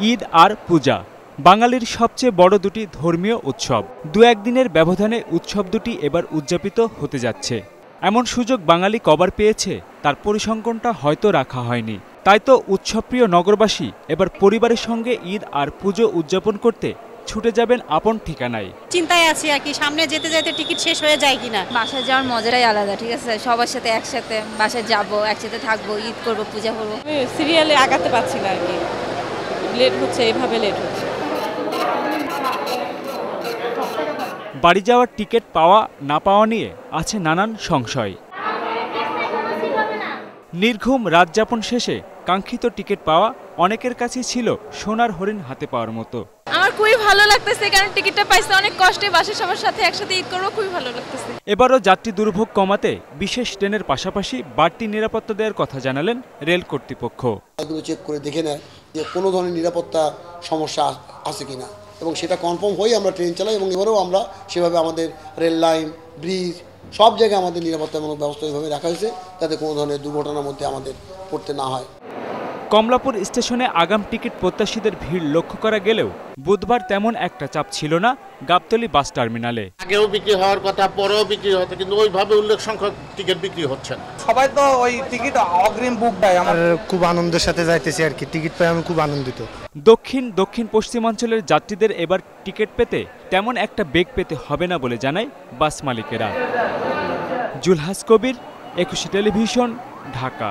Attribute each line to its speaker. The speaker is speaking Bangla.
Speaker 1: ঈদ আর পূজা বাঙালির সবচেয়ে বড় দুটি ধর্মীয় উৎসব। দু একদিনের ব্যবধানে উৎসব দুটি এবার উদযাপিত হতে যাচ্ছে। এমন সুযোগ বাঙালি কবার পেয়েছে তার পরিসংখ্যানটা হয়তো রাখা হয়নি। তাই তো উৎসবপ্রিয় নগরবাসী এবার পরিবারের সঙ্গে ঈদ আর পুজো উদযাপন করতে ছুটে যাবেন আপন ঠিকানায়।
Speaker 2: চিন্তায় আছি আর কি সামনে যেতে যেতে টিকিট শেষ হয়ে যায় কিনা।
Speaker 3: বাসায় যাওয়ার মজাটাই আলাদা ঠিক আছে? সবার সাথে একসাথে বাসায় যাব একসাথে থাকব ঈদ করব পূজা করব।
Speaker 4: সিরিয়ালে আগাতে পারছি না আর কি। লেট হচ্ছে এভাবে লেট হচ্ছে।
Speaker 1: বাড়ি যাওয়ার টিকিট পাওয়া না পাওয়া নিয়ে আছে নানান সংশয়। নির্ঘুম রাত যাপন শেষে কাঙ্ক্ষিত টিকিট পাওয়া অনেকের কাছেই ছিল সোনার হরিণ হাতে পাওয়ার মতো।
Speaker 3: আমার খুবই ভালো লাগতেছে কারণ টিকিটটা পাইছে অনেক কষ্টে বাসায় সবার সাথে একসাথে ঈদ করব খুবই ভালো লাগতেছে।
Speaker 1: এবারও যাত্রী দুর্ভোগ কমাতে বিশেষ ট্রেনের পাশাপাশি বাড়তি নিরাপত্তা দেওয়ার কথা জানালেন রেল কর্তৃপক্ষ।
Speaker 5: চেক করে দেখে নেয়। যে কোনো ধরনের নিরাপত্তা সমস্যা আছে আছে কিনা। এবং সেটা কনফার্ম হয়ে আমরা ট্রেন চালাই এবং এবারেও আমরা সেভাবে আমাদের রেল লাইন ব্রিজ সব জায়গায় আমাদের নিরাপত্তামূলক ব্যবস্থা এভাবে রাখা হয়েছে, যাতে কোনো ধরনের দুর্ঘটনার মধ্যে আমাদের পড়তে না হয়।
Speaker 1: কমলাপুর স্টেশনে আগাম টিকিট প্রত্যাশীদের ভিড় লক্ষ্য করা গেলেও বুধবার তেমন একটা চাপ ছিল না গাবতলি বাস টার্মিনালে।
Speaker 6: আগেও বিক্রি হওয়ার কথা পরেও বিক্রি হতো কিন্তু ওইভাবে উল্লেখ সংখ্যক টিকিট বিক্রি হচ্ছে না।
Speaker 7: সবাই তো ওই টিকিট অগ্রিম বুক দেয় আমার।
Speaker 8: খুব আনন্দের সাথে যাইতেছি আর কি টিকিট পাই আমি খুব আনন্দিত।
Speaker 1: দক্ষিণ দক্ষিণ পশ্চিমাঞ্চলের যাত্রীদের এবার টিকিট পেতে তেমন একটা বেগ পেতে হবে না বলে জানায় বাস মালিকেরা। জুলহাস কবির একুশে টেলিভিশন ঢাকা।